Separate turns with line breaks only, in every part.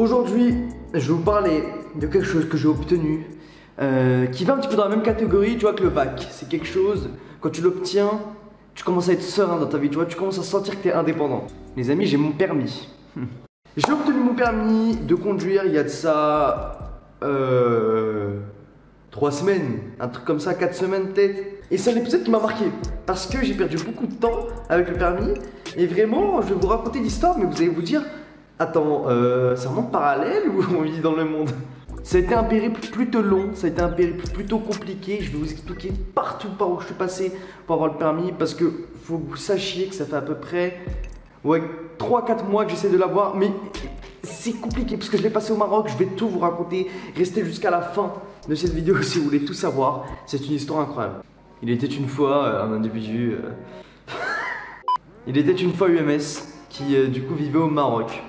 Aujourd'hui, je vais vous parler de quelque chose que j'ai obtenu euh, qui va un petit peu dans la même catégorie, tu vois, que le bac. C'est quelque chose, quand tu l'obtiens, tu commences à être serein dans ta vie, tu vois, tu commences à sentir que tu es indépendant. Les amis, j'ai mon permis. j'ai obtenu mon permis de conduire il y a de ça. Euh, 3 semaines, un truc comme ça, 4 semaines peut-être. Et c'est un épisode qui m'a marqué parce que j'ai perdu beaucoup de temps avec le permis. Et vraiment, je vais vous raconter l'histoire, mais vous allez vous dire Attends, euh, c'est un monde parallèle ou on vit dans le monde? Ça a été un périple plutôt long, ça a été un périple plutôt compliqué. Je vais vous expliquer partout par où je suis passé pour avoir le permis parce que faut que vous sachiez que ça fait à peu près ouais, 3-4 mois que j'essaie de l'avoir. Mais c'est compliqué parce que je l'ai passé au Maroc. Je vais tout vous raconter. Restez jusqu'à la fin de cette vidéo si vous voulez tout savoir. C'est une histoire incroyable. Il était une fois euh, un individu. Euh, Il était une fois UMS qui euh, du coup vivait au Maroc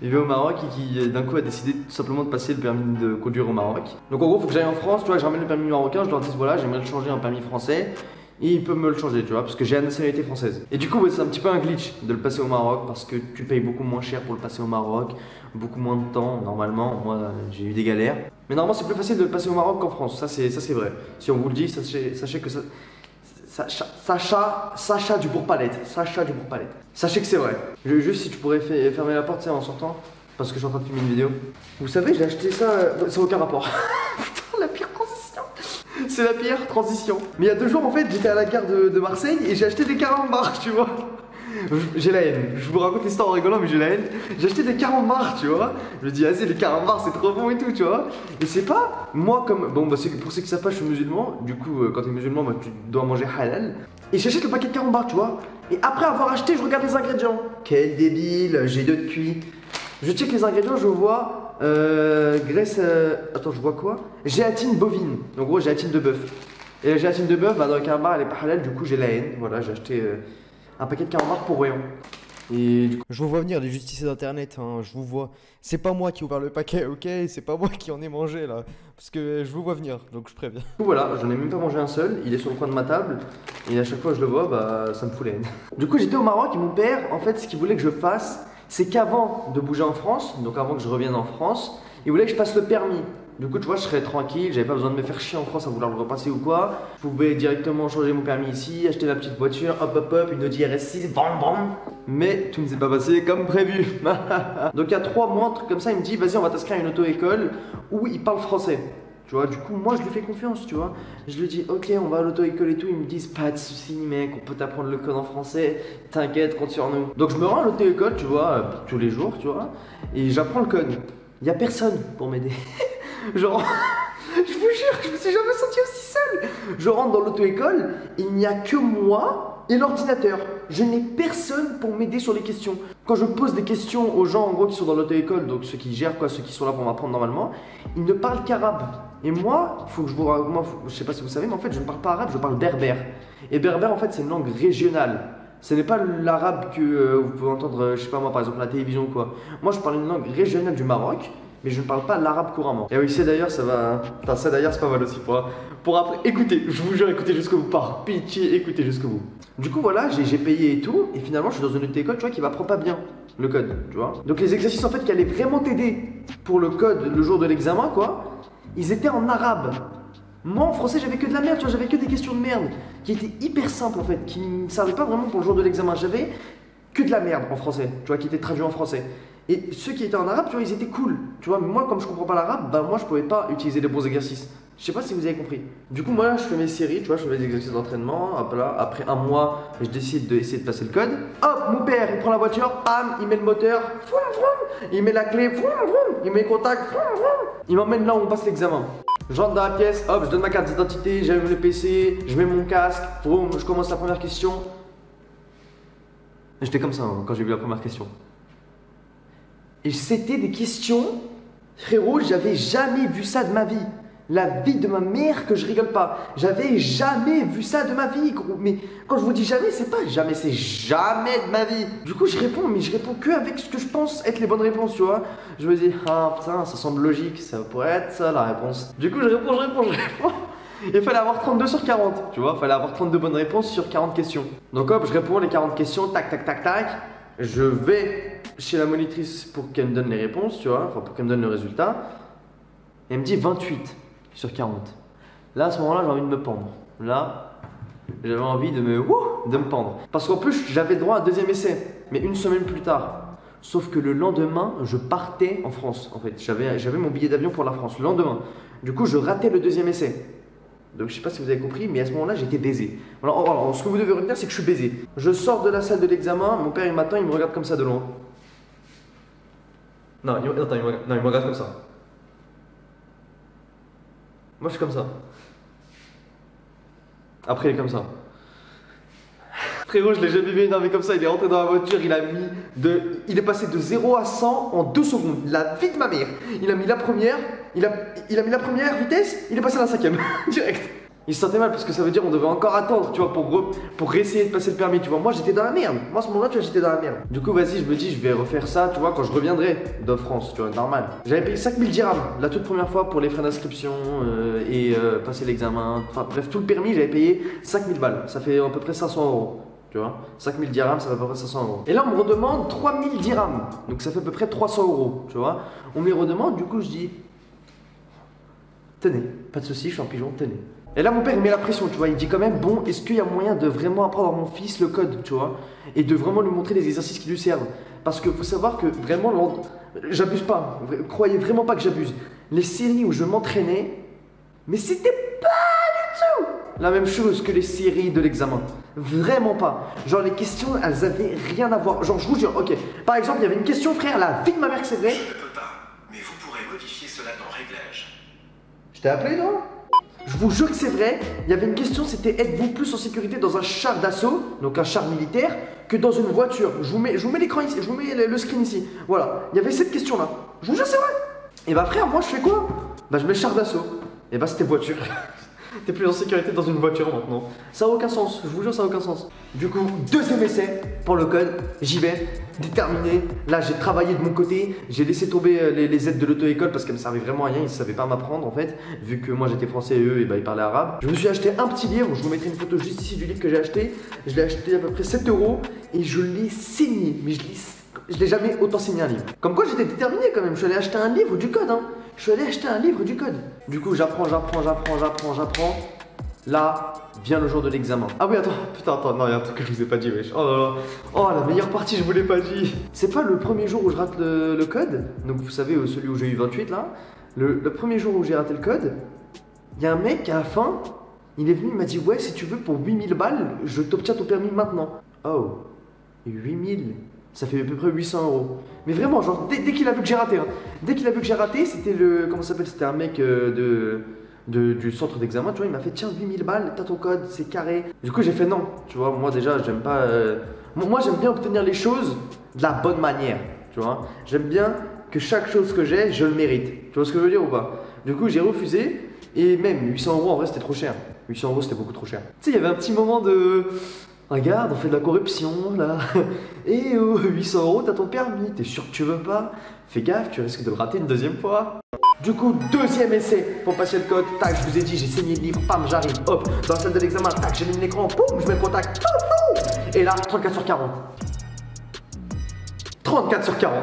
vivait au Maroc et qui d'un coup a décidé tout simplement de passer le permis de conduire au Maroc. Donc en gros, il faut que j'aille en France, tu vois, je ramène le permis marocain, je leur dis voilà, j'aimerais le changer en permis français. Et ils peuvent me le changer, tu vois, parce que j'ai la nationalité française. Et du coup, c'est un petit peu un glitch de le passer au Maroc parce que tu payes beaucoup moins cher pour le passer au Maroc, beaucoup moins de temps normalement. Moi, j'ai eu des galères. Mais normalement, c'est plus facile de le passer au Maroc qu'en France, ça c'est, vrai. Si on vous le dit, sachez que ça, Sacha, Sacha, du Bourg-Palette. Sacha du Bourg-Palette. Sachez que c'est vrai. Je, juste si tu pourrais fermer la porte, en sortant. Parce que je suis en train de filmer une vidéo. Vous savez, j'ai acheté ça. Euh, ça aucun rapport. Putain, la pire transition. C'est la pire transition. Mais il y a deux jours, en fait, j'étais à la gare de, Marseille et j'ai acheté des carambars, tu vois. J'ai la haine. Je vous raconte l'histoire en rigolant, mais j'ai la haine. J'ai acheté des carambars, tu vois. Je me dis, vas-y, les carambars, c'est trop bon et tout, tu vois. Et c'est pas moi comme. Bon, bah, pour ceux qui savent pas, je suis musulman. Du coup, euh, quand t'es musulman, bah, tu dois manger halal. Et j'achète le paquet de carambars, tu vois. Et après avoir acheté, je regarde les ingrédients. Quel débile, j'ai deux de cuit. Je check les ingrédients, je vois euh, graisse. Euh, attends, je vois quoi? Géatine bovine. En gros, géatine de bœuf. Et la géatine de bœuf, bah, dans le carambar, elle est pas halal, du coup, j'ai la haine. Voilà, j'ai acheté. Euh, un paquet de carambars pour Royan.
Et du coup... Je vous vois venir, les justiciers d'internet, hein, je vous vois. C'est pas moi qui ai ouvert le paquet, ok? C'est pas moi qui en ai mangé là. Parce que je vous vois venir, donc je préviens.
Du coup, voilà, j'en ai même pas mangé un seul, il est sur le coin de ma table. Et à chaque fois que je le vois, bah ça me fout la haine. Du coup, j'étais au Maroc et mon père, en fait, ce qu'il voulait que je fasse, c'est qu'avant de bouger en France, donc avant que je revienne en France, il voulait que je passe le permis. Du coup, tu vois, je serais tranquille, j'avais pas besoin de me faire chier en France à vouloir le repasser ou quoi. Je pouvais directement changer mon permis ici, acheter ma petite voiture, hop hop hop, une Audi RS6, bam bam. Mais tout ne s'est pas passé comme prévu. Donc il y a trois mois, truc comme ça, il me dit, vas-y, on va t'inscrire à une auto-école où il parle français. Tu vois, du coup, moi je lui fais confiance, tu vois. Je lui dis, ok, on va à l'auto-école et tout. Ils me disent, pas de soucis, mec, on peut t'apprendre le code en français, t'inquiète, compte sur nous. Donc je me rends à l'auto-école, tu vois, euh, tous les jours, tu vois, et j'apprends le code. Il y a personne pour m'aider. Genre, je vous jure, je me suis jamais senti aussi seul. Je rentre dans l'auto-école, il n'y a que moi et l'ordinateur. Je n'ai personne pour m'aider sur les questions. Quand je pose des questions aux gens en gros qui sont dans l'auto-école, donc ceux qui gèrent quoi, ceux qui sont là pour m'apprendre normalement, ils ne parlent qu'arabe. Et moi, faut que je vous moi, je sais pas si vous savez, mais en fait, je ne parle pas arabe, je parle berbère. Et berbère, en fait, c'est une langue régionale. Ce n'est pas l'arabe que euh, vous pouvez entendre, je sais pas moi, par exemple, la télévision quoi. Moi, je parle une langue régionale du Maroc mais je ne parle pas l'arabe couramment. Et oui, c'est d'ailleurs, ça va. Enfin, ça d'ailleurs, c'est pas mal aussi pour, pour après. Écoutez, je vous jure, écoutez jusqu'au bout. Par pitié, écoutez jusqu'au bout. Du coup, voilà, j'ai payé et tout. Et finalement, je suis dans une autre école, tu vois, qui m'apprend pas bien le code, tu vois. Donc, les exercices en fait qui allaient vraiment t'aider pour le code le jour de l'examen, quoi, ils étaient en arabe. Moi en français j'avais que de la merde, tu vois, j'avais que des questions de merde qui étaient hyper simples en fait, qui ne servaient pas vraiment pour le jour de l'examen. J'avais que de la merde en français, tu vois, qui était traduit en français. Et ceux qui étaient en arabe, tu vois, ils étaient cool. Tu vois, mais moi, comme je comprends pas l'arabe, bah moi, je pouvais pas utiliser les bons exercices. Je sais pas si vous avez compris. Du coup, moi, je fais mes séries, tu vois, je fais mes exercices d'entraînement. Après un mois, je décide d'essayer de passer le code. Hop, mon père, il prend la voiture, pam, il met le moteur, vroom, vroom, il met la clé, vroom, vroom, il met le contact, vroom, vroom. Il m'emmène là où on passe l'examen. J'entre dans la pièce, hop, je donne ma carte d'identité, j'allume le PC, je mets mon casque, vroom, je commence la première question. J'étais comme ça hein, quand j'ai vu la première question. Et c'était des questions, frérot, j'avais jamais vu ça de ma vie. La vie de ma mère que je rigole pas. J'avais jamais vu ça de ma vie. Mais quand je vous dis jamais, c'est pas jamais, c'est jamais de ma vie. Du coup, je réponds, mais je réponds que avec ce que je pense être les bonnes réponses, tu vois. Je me dis, ah putain, ça semble logique, ça pourrait être ça la réponse. Du coup, je réponds, je réponds, je réponds. Il fallait avoir 32 sur 40, tu vois. Il fallait avoir 32 bonnes réponses sur 40 questions. Donc hop, je réponds les 40 questions, tac, tac, tac, tac. Je vais chez la monitrice pour qu'elle me donne les réponses, tu vois, pour qu'elle me donne le résultat. Elle me dit 28 sur 40. Là, à ce moment-là, j'ai envie de me pendre. Là, j'avais envie de me, de me pendre. Parce qu'en plus, j'avais droit à un deuxième essai, mais une semaine plus tard. Sauf que le lendemain, je partais en France, en fait. J'avais mon billet d'avion pour la France, le lendemain. Du coup, je ratais le deuxième essai. Donc je sais pas si vous avez compris, mais à ce moment-là, j'étais baisé. Alors, ce que vous devez retenir, c'est que je suis baisé. Je sors de la salle de l'examen, mon père il m'attend, il me regarde comme ça de loin. Non, il, non, il me regarde comme ça. Moi, je suis comme ça. Après, il est comme ça. Frérot, je l'ai jamais vu énervé comme ça. Il est rentré dans la voiture, il a mis de. Il est passé de 0 à 100 en 2 secondes. La vie de ma mère. Il a mis la première, il a, il a mis la première vitesse, il est passé à la cinquième. Direct. Il se sentait mal parce que ça veut dire on devait encore attendre, tu vois, pour, pour essayer de passer le permis, tu vois. Moi j'étais dans la merde. Moi à ce moment-là, tu vois, j'étais dans la merde. Du coup, vas-y, je me dis, je vais refaire ça, tu vois, quand je reviendrai de France, tu vois, normal. J'avais payé 5000 dirhams la toute première fois pour les frais d'inscription euh, et euh, passer l'examen. Enfin, bref, tout le permis, j'avais payé 5000 balles. Ça fait à peu près 500 euros. Tu vois 5000 dirhams, ça fait à peu près 500 euros. Et là, on me redemande 3000 dirhams. Donc ça fait à peu près 300 euros, tu vois. On me redemande, du coup, je dis, tenez, pas de souci, je suis un pigeon, tenez. Et là, mon père, il met la pression, tu vois. Il dit quand même, bon, est-ce qu'il y a moyen de vraiment apprendre à mon fils le code, tu vois Et de vraiment lui montrer les exercices qui lui servent? Parce qu'il faut savoir que vraiment, j'abuse pas. Croyez vraiment pas que j'abuse. Les séries où je m'entraînais, mais c'était pas du tout la même chose que les séries de l'examen. Vraiment pas. Genre, les questions, elles avaient rien à voir. Genre, je vous jure, ok. Par exemple, il y avait une question, frère, la vie de ma mère que c'est vrai.
Je ne peux pas, mais vous pourrez modifier cela dans Réglage.
Je t'ai appelé, non? Je vous jure que c'est vrai. Il y avait une question, c'était êtes-vous plus en sécurité dans un char d'assaut, donc un char militaire, que dans une voiture? Je vous mets, je vous mets l'écran ici, je vous mets le, screen ici. Voilà. Il y avait cette question-là. Je vous jure, c'est vrai. Et bah, frère, moi, je fais quoi? Bah, je mets char d'assaut. Et bah, c'était voiture. T'es plus en sécurité dans une voiture maintenant. Ça a aucun sens, je vous jure, ça a aucun sens. Du coup, deuxième essai pour le code, j'y vais, déterminé. Là, j'ai travaillé de mon côté, j'ai laissé tomber euh, les, aides de l'auto-école parce qu'elles me servaient vraiment à rien, ils ne savaient pas m'apprendre en fait, vu que moi j'étais français et eux, et bah, ils parlaient arabe. Je me suis acheté un petit livre, je vous mettrai une photo juste ici du livre que j'ai acheté. Je l'ai acheté à peu près 7 euros et je l'ai saigné, mais je l'ai je l'ai jamais autant signé un livre. Comme quoi j'étais déterminé quand même, je suis allé acheter un livre du code, hein. Je suis allé acheter un livre du code. Du coup, j'apprends, j'apprends, j'apprends, j'apprends, j'apprends. Là, vient le jour de l'examen. Ah oui, attends, putain, attends, non, il y a un truc que je vous ai pas dit, wesh. Oh là là. Oh, la meilleure partie, je vous l'ai pas dit. C'est pas le premier jour où je rate le, code? Donc, vous savez, euh, celui où j'ai eu 28 là. Le, le premier jour où j'ai raté le code, il y a un mec à la fin, il est venu, il m'a dit Ouais, si tu veux, pour 8000 balles, je t'obtiens ton permis maintenant. Oh, 8000 ça fait à peu près 800 euros. Mais vraiment, genre, dès, qu'il a vu que j'ai raté, hein. dès qu'il a vu que j'ai raté, c'était le. Comment s'appelle C'était un mec euh, de, du centre d'examen, tu vois, il m'a fait Tiens, 8000 balles, t'as ton code, c'est carré. Du coup, j'ai fait non, tu vois, moi déjà, j'aime pas. euh, moi, j'aime bien obtenir les choses de la bonne manière, tu vois. J'aime bien que chaque chose que j'ai, je le mérite. Tu vois ce que je veux dire ou pas? Du coup, j'ai refusé, et même 800 euros en vrai, c'était trop cher. 800 euros, c'était beaucoup trop cher. Tu sais, il y avait un petit moment de. Regarde, on fait de la corruption là. Et oh, 800 euros, t'as ton permis. T'es sûr que tu veux pas? Fais gaffe, tu risques de le rater une deuxième fois. Du coup, deuxième essai pour passer le code. Tac, je vous ai dit, j'ai saigné le livre. Pam, j'arrive. Hop, dans la salle de l'examen. Tac, j'allume l'écran. Poum, je mets le contact. Et là, 34 sur 40. 34 sur 40.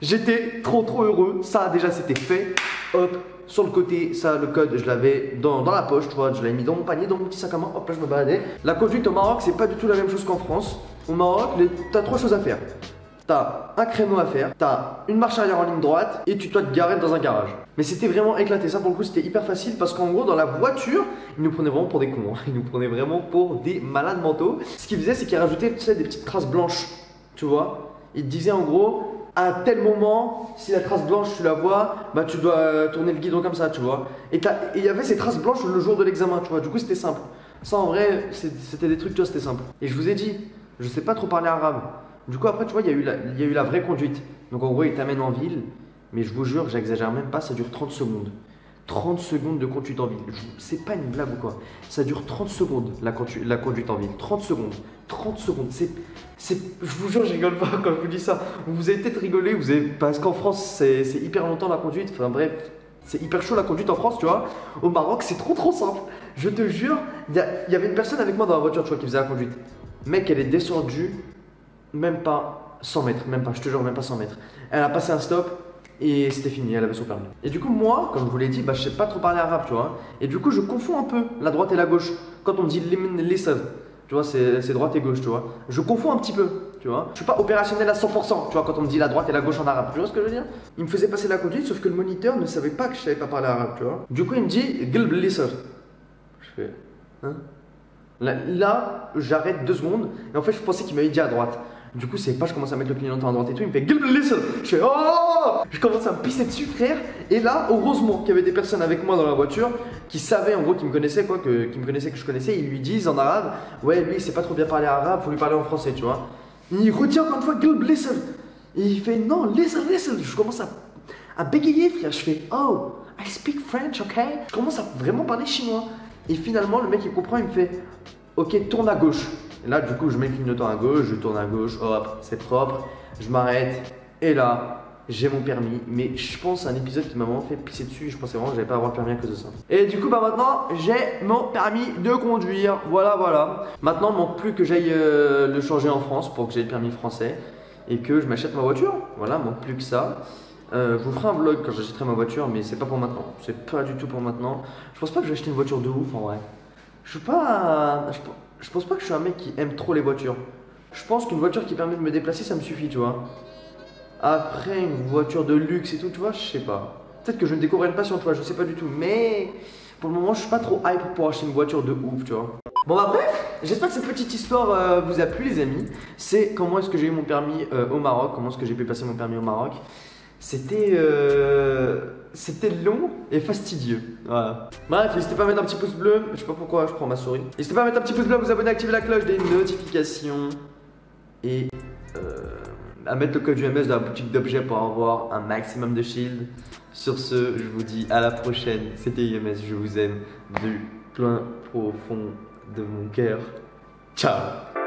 J'étais trop trop heureux. Ça déjà c'était fait. Hop, sur le côté, ça le code, je l'avais dans, dans la poche, tu vois, je l'avais mis dans mon panier, dans mon petit sac à main. Hop là, je me baladais. La conduite au Maroc, c'est pas du tout la même chose qu'en France. Au Maroc, t'as trois choses à faire. T'as un créneau à faire, t'as une marche arrière en ligne droite et tu dois te garer dans un garage. Mais c'était vraiment éclaté, ça pour le coup c'était hyper facile parce qu'en gros dans la voiture, ils nous prenaient vraiment pour des cons, hein. ils nous prenaient vraiment pour des malades mentaux. Ce qu'ils faisaient c'est qu'ils rajoutaient tu sais, des petites traces blanches, tu vois. Ils disaient en gros, à tel moment, si la trace blanche tu la vois, bah tu dois euh, tourner le guidon comme ça, tu vois. Et il y avait ces traces blanches le jour de l'examen, tu vois. Du coup c'était simple. Ça en vrai, c'était des trucs, tu vois, c'était simple. Et je vous ai dit, je sais pas trop parler arabe. Du coup, après, tu vois, il y, a eu la- y a eu la vraie conduite. Donc, en gros, il t'amène en ville. Mais je vous jure, j'exagère même pas, ça dure 30 secondes. 30 secondes de conduite en ville. C'est pas une blague ou quoi. Ça dure 30 secondes, la, condu- la conduite en ville. 30 secondes. 30 secondes. C'est. c'est- Je vous jure, je rigole pas quand je vous dis ça. Vous avez peut-être rigolé, vous parce qu'en France, c'est hyper longtemps la conduite. Enfin, bref, c'est hyper chaud la conduite en France, tu vois. Au Maroc, c'est trop trop simple. Je te jure, il y, y avait une personne avec moi dans la voiture, tu vois, qui faisait la conduite. Mec, elle est descendue même pas 100 mètres, même pas, je te jure, même pas 100 mètres. Elle a passé un stop et c'était fini, elle avait son permis. Et du coup, moi, comme je vous l'ai dit, bah, je sais pas trop parler arabe, tu vois. Et du coup, je confonds un peu la droite et la gauche. Quand on me dit lisad, tu vois, c'est droite et gauche, tu vois. Je confonds un petit peu, tu vois. Je suis pas opérationnel à 100%, tu vois, quand on me dit la droite et la gauche en arabe. Tu vois ce que je veux dire? Il me faisait passer la conduite, sauf que le moniteur ne savait pas que je savais pas parler arabe, tu vois. Du coup, il me dit Gilb. Je fais, hein? Là, là, j'arrête deux secondes et en fait je pensais qu'il m'avait dit à droite. Du coup, c'est pas, je commence à mettre le clignotant à droite et tout, il me fait listen. Je fais Oh Je commence à me pisser dessus, frère. Et là, heureusement qu'il y avait des personnes avec moi dans la voiture qui savaient, en gros, qui me connaissaient, quoi, que, qui me connaissaient, que je connaissais. Ils lui disent en arabe Ouais, lui, il sait pas trop bien parler arabe, faut lui parler en français, tu vois. Il retient encore une fois Gilb listen. Et il fait Non, listen, listen. Je commence à, à bégayer, frère. Je fais Oh, I speak French, ok? Je commence à vraiment parler chinois. Et finalement, le mec il comprend, il me fait Ok, tourne à gauche. Là, du coup, je mets le clignotant à gauche, je tourne à gauche, hop, c'est propre. Je m'arrête. Et là, j'ai mon permis. Mais je pense à un épisode qui m'a vraiment fait pisser dessus. Je pensais vraiment que j'allais pas avoir le permis à cause de ça. Et du coup, bah maintenant, j'ai mon permis de conduire. Voilà, voilà. Maintenant, il manque plus que j'aille euh, le changer en France pour que j'aie le permis français. Et que je m'achète ma voiture. Voilà, il manque plus que ça. Euh, je vous ferai un vlog quand j'achèterai ma voiture, mais c'est pas pour maintenant. C'est pas du tout pour maintenant. Je pense pas que je vais acheter une voiture de ouf en vrai. Je suis pas. Je, je pense pas que je suis un mec qui aime trop les voitures. Je pense qu'une voiture qui permet de me déplacer, ça me suffit, tu vois. Après, une voiture de luxe et tout, tu vois, je sais pas. Peut-être que je ne découvre une passion, tu vois, je sais pas du tout. Mais pour le moment, je suis pas trop hype pour acheter une voiture de ouf, tu vois. Bon bah bref, j'espère que cette petite histoire euh, vous a plu les amis. C'est comment est-ce que j'ai eu mon permis euh, au Maroc, comment est-ce que j'ai pu passer mon permis au Maroc. C'était euh, c'était long et fastidieux. Bref, n'hésitez pas à mettre un petit pouce bleu. Je sais pas pourquoi je prends ma souris. N'hésitez pas à mettre un petit pouce bleu, à vous abonner, à activer la cloche des notifications et euh, à mettre le code UMS dans la boutique d'objets pour avoir un maximum de shield. Sur ce, je vous dis à la prochaine. C'était UMS, je vous aime du plein profond de mon cœur. Ciao